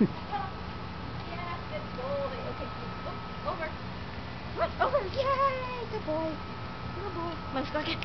yeah, good boy. Okay, oh, over. Run, over. Yay, good boy. Good boy. Let's go again.